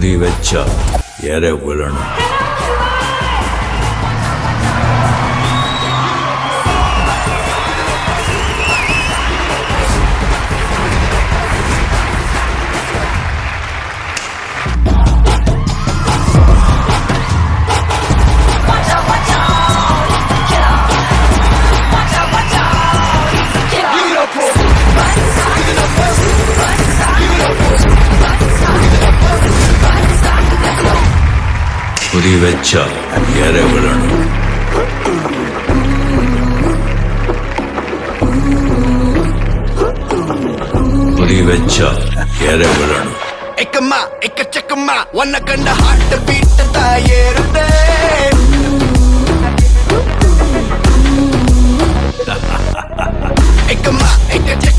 குறி வச்சா எற விழணும் குறி வச்சா எற விழணும். குறி வச்சா எற விழணும். எக்கம்மா எக்கச்சக்கம்மா உன்னை கண்ட ஹார்ட் பீட்டு தாயேறுதே எக்கம்மா எக்கச்ச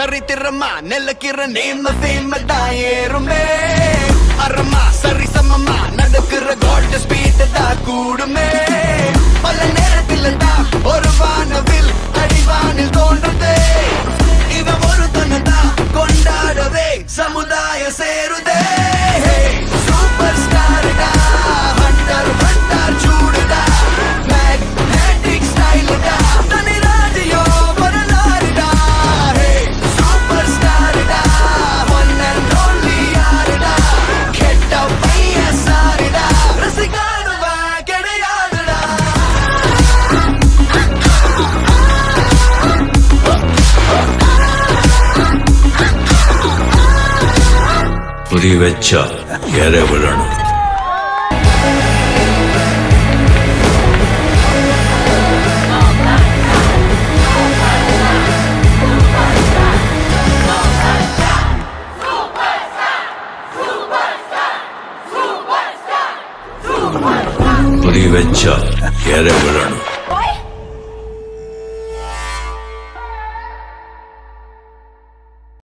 சரித்திரமா நெல்லக்கிற நேம் ஃபேம தாயேருமே குறி வச்சா எற விழணும் குறி வச்சா எற விழணும்